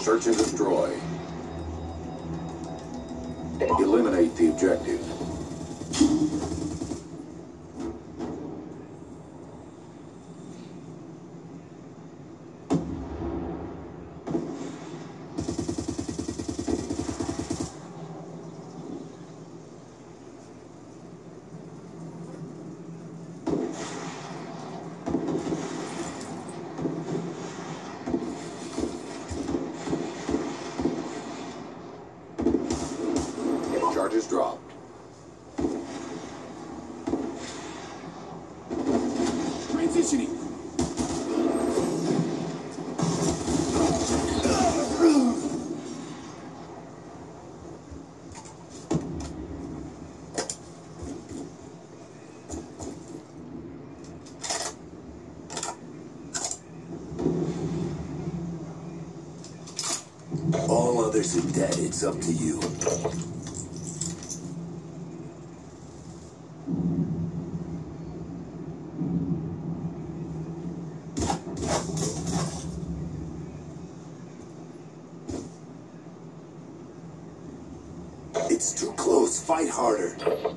Search and destroy. Eliminate the objective. All others are dead. It's up to you. It's too close. Fight harder. The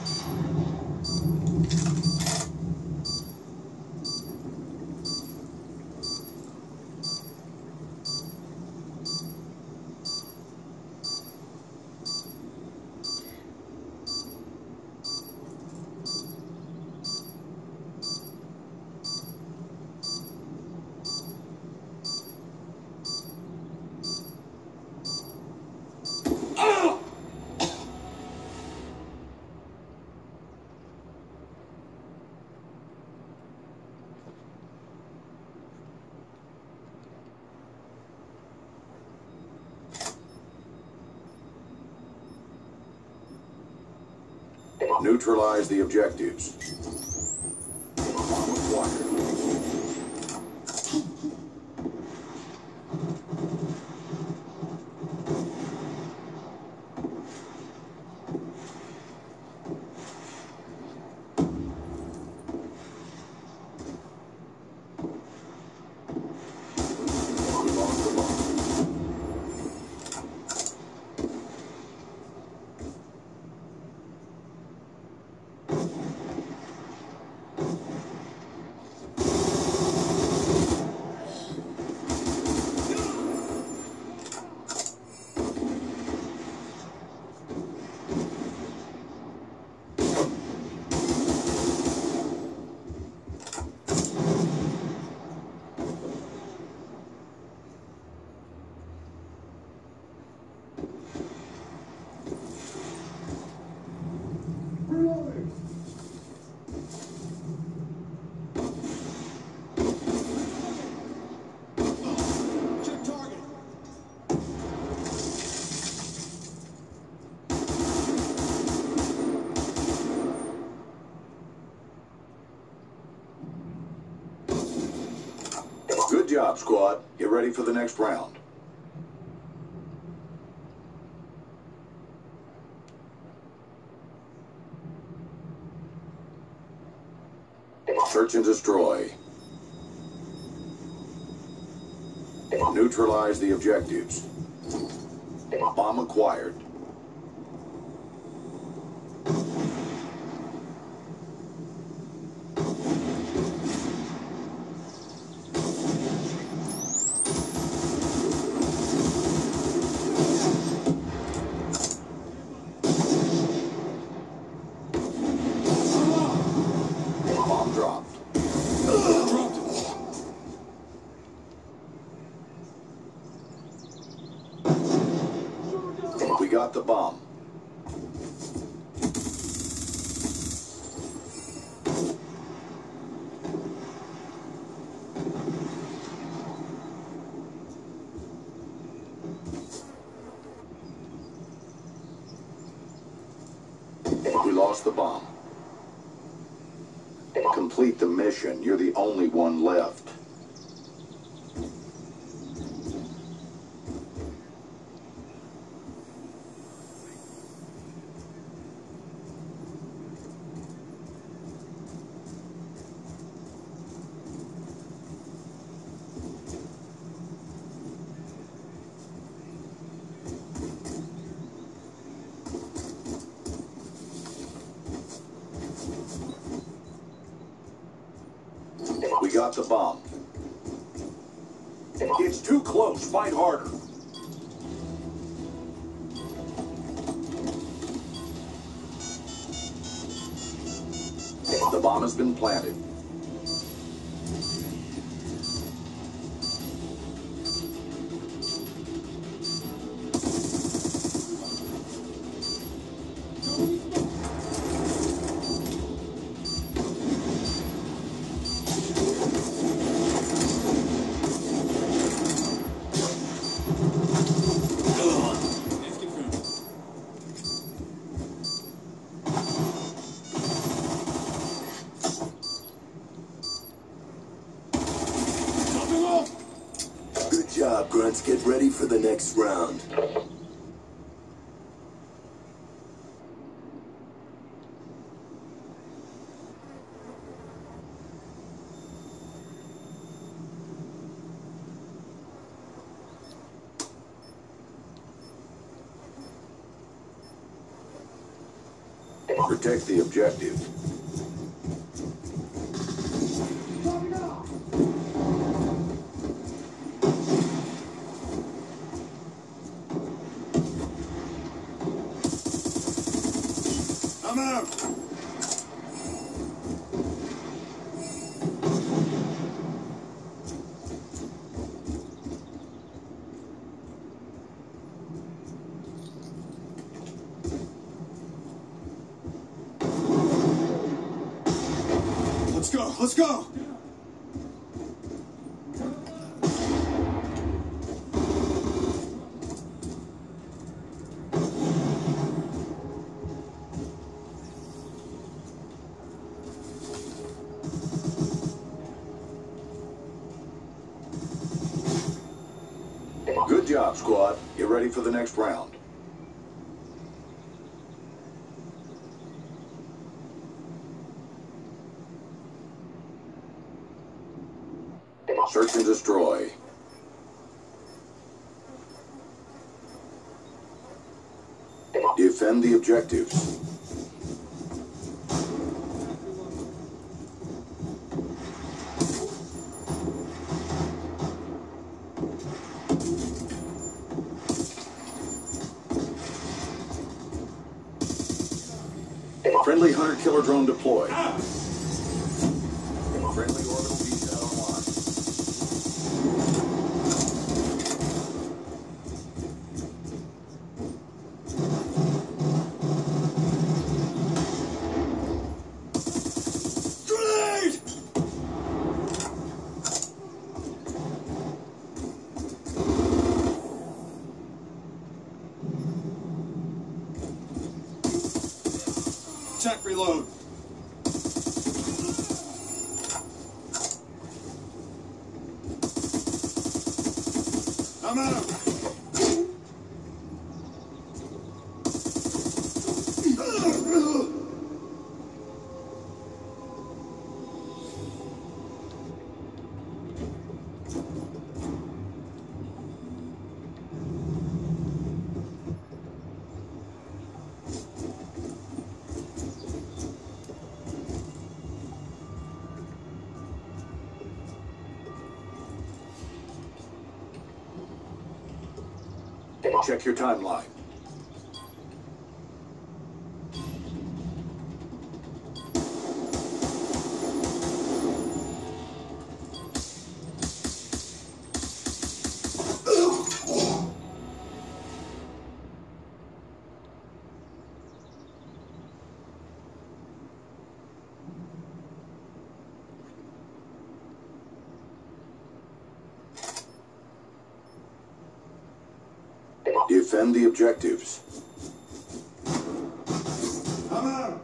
Neutralize the objectives. Bomb Squad. Get ready for the next round. Search and destroy. Neutralize the objectives. Bomb acquired. got the bomb. We lost the bomb. Complete the mission. You're the only one left. Got the bomb. It's too close. Fight harder. The bomb has been planted. Job, Grunts. Get ready for the next round. Protect the objective. I'm out! Let's go! Good job, squad. Get ready for the next round. Search and destroy. Defend the objectives. Friendly hunter killer drone deployed. Check reload. Check your timeline. Defend the objectives. Come on.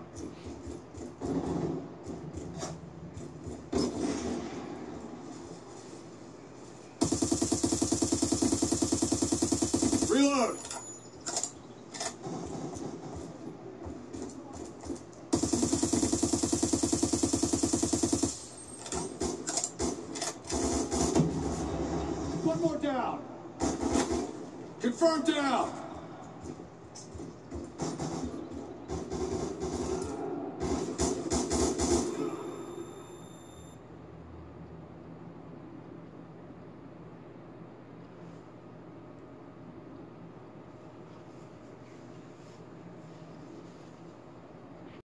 Reload! More down.